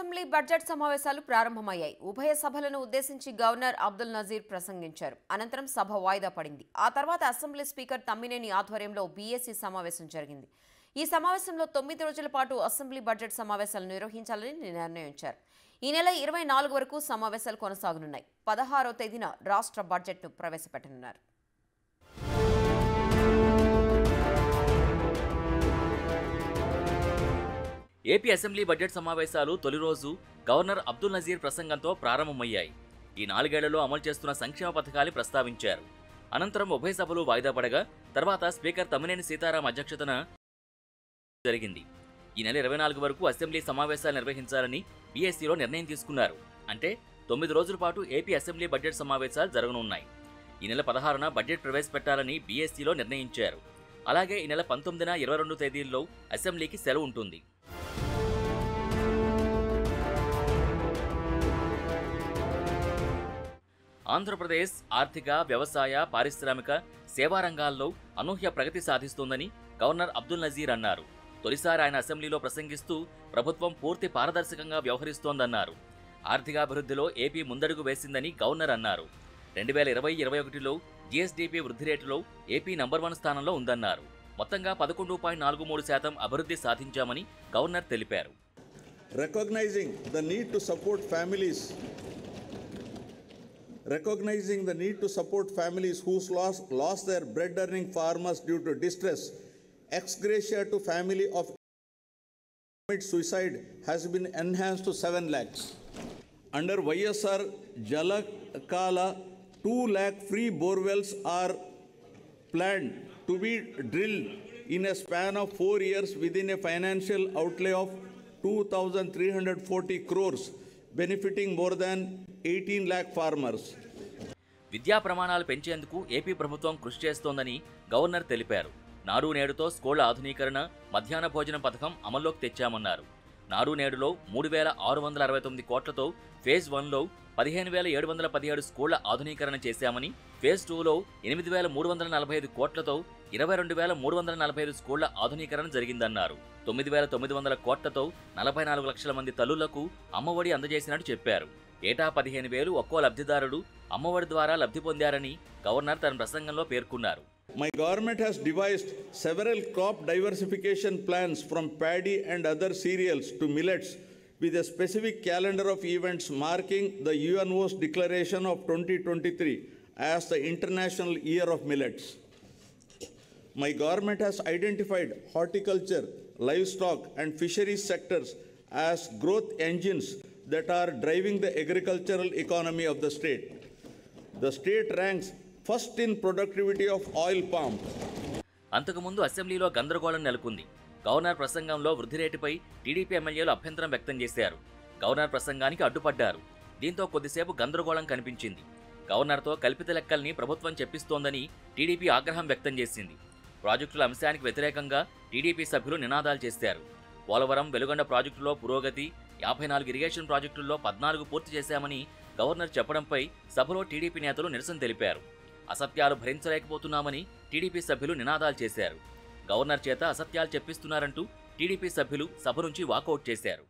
Assembly budget సమావేశాలు ప్రారంభమయ్యాయి. ఉభయ సభలను ఉద్దేశించి గవర్నర్ అబ్దుల్ నజీర్ ప్రసంగించారు. అనంతరం సభ వాయిదా పడింది. ఆ తర్వాత అసెంబ్లీ స్పీకర్ తమ్మినేని ఆధ్వర్యంలో బీఎస్సీ సమావేశం జరిగింది. ఈ సమావేశంలో తొమ్మిది రోజుల పాటు అసెంబ్లీ బడ్జెట్ సమావేశాలు నిర్వహించాలని నిర్ణయించారు. ఈ నెల ఇరవై నాలుగు వరకు సమావేశాలు కొనసాగనున్నాయి. పదహారో తేదీన రాష్ట్ర బడ్జెట్ను ప్రవేశపెట్టనున్నారు. ఏపీ అసెంబ్లీ బడ్జెట్ సమావేశాలు తొలి రోజు గవర్నర్ అబ్దుల్ నజీర్ ప్రసంగంతో ప్రారంభమయ్యాయి. ఈ నాలుగేళ్ళలో అమలు చేస్తున్న సంక్షేమ పథకాలు ప్రస్తావించారు. అనంతరం ఉభయ సభలు వాయిదా పడగా తర్వాత స్పీకర్ తమ్మినేని సీతారాం అధ్యక్షతన జరిగింది. ఈ నెల ఇరవై నాలుగు వరకు అసెంబ్లీ సమావేశాలు నిర్వహించాలని బీఎస్సీలో నిర్ణయం తీసుకున్నారు. అంటే తొమ్మిది రోజుల పాటు ఏపీ అసెంబ్లీ బడ్జెట్ సమావేశాలు జరగనున్నాయి. ఈ నెల పదహారున బడ్జెట్ ప్రవేశపెట్టాలని బీఎస్సీలో నిర్ణయించారు. అలాగే ఈ నెల పంతొమ్మిదిన ఇరవై రెండు తేదీల్లో అసెంబ్లీకి సెలవు ఉంటుంది. ఆంధ్రప్రదేశ్ ఆర్థిక వ్యవసాయ పారిశ్రామిక సేవా రంగాల్లో అనూహ్య ప్రగతి సాధిస్తోందని గవర్నర్ అబ్దుల్ నజీర్ అన్నారు. తొలిసారి ఆయన అసెంబ్లీలో ప్రసంగిస్తూ ప్రభుత్వం పూర్తి పారదర్శకంగా వ్యవహరిస్తోందన్నారు. ఆర్థికాభివృద్ధిలో ఏపీ ముందడుగు వేసిందని గవర్నర్ అన్నారు. రెండు వేల ఇరవై ఇరవై ఒకటిలో జీఎస్డీపీ వృద్ధి రేటులో ఏపీ నంబర్ వన్ స్థానంలో ఉందన్నారు. మొత్తంగా పదకొండు పాయింట్ నాలుగు మూడు శాతం అభివృద్ధి సాధించామని గవర్నర్ తెలిపారు. Recognizing the need to support families recognizing the need to support families whose lost, lost their bread earning farmers due to distress. Ex gratia to family of suicide has been enhanced to 7 lakhs. Under ysr jalakala 2 lakh free borewells are planned to be drilled in a span of four years within a financial outlay of 2,340 crores, benefiting more than eighteen lakh farmers విద్యా ప్రమాణాలు పెంచేందుకు AP ప్రభుత్వం కృషి చేస్తోందని governor తెలిపారు. నాడు నేడుతో స్కూళ్ళ ఆధునీకరణ మధ్యాహ్న భోజన పథకం అమల్లోకి తెచ్చామన్నారు. నాడు నేడులో మూడు వేల ఆరు వందల అరవై తొమ్మిది కోట్లతో ఫేజ్ వన్లో పదిహేను వేల ఏడు వందల పదిహేడు స్కూళ్ళ ఆధునీకరణ చేశామని ఫేజ్ టూలో ఎనిమిది వేల మూడు వందల నలభై ఐదు కోట్లతో ఇరవై రెండు వేల మూడు వందల నలభై ఐదు స్కూళ్ళ ఆధునీకరణ జరిగిందన్నారు. తొమ్మిది వేల తొమ్మిది వందల కోట్లతో నలభై నాలుగు లక్షల మంది తల్లులకు అమ్మఒడి అందజేసినట్టు చెప్పారు. ఏటా పదిహేను వేలు ఒక్కో లబ్ధిదారుడు అమ్మఒడి ద్వారా లబ్ధి పొందారని గవర్నర్ తన ప్రసంగంలో పేర్కొన్నారు. My government has devised several crop diversification plans from paddy and other cereals to millets with a specific calendar of events marking the UNO's declaration of 2023 as the International Year of Millets. My government has identified horticulture, livestock, and fisheries sectors as growth engines that are driving the agricultural economy of the state. The state ranks first in productivity of oil palm. అంతకుముందు అసెంబ్లీలో గందరగోళం నెలకొంది. Governor ప్రసంగంలో వృద్ధి రేటుపై TDP ఎమ్మెల్యేలు అభ్యంతరం వ్యక్తం చేశారు. గవర్నర్ ప్రసంగానికి అడ్డుపడ్డారు. దీంతో కొద్దిసేపు గందరగోళం కనిపించింది. గవర్నర్తో కల్పిత లెక్కల్ని ప్రభుత్వం చెప్పిస్తోందని టీడీపీ ఆగ్రహం వ్యక్తం చేసింది. ప్రాజెక్టుల అంశానికి వ్యతిరేకంగా టీడీపీ సభ్యులు నినాదాలు చేశారు. పోలవరం వెలుగొండ ప్రాజెక్టులో పురోగతి యాభై నాలుగు ఇరిగేషన్ ప్రాజెక్టుల్లో పద్నాలుగు పూర్తి చేశామని గవర్నర్ చెప్పడంపై సభలో టీడీపీ నేతలు నిరసన తెలిపారు. అసత్యాలు భరించలేకపోతున్నామని టీడీపీ సభ్యులు నినాదాలు చేశారు. గవర్నర్ చేత అసత్యాలు చెప్పిస్తున్నారంటూ టీడీపీ సభ్యులు సభ నుంచి వాకౌట్ చేశారు.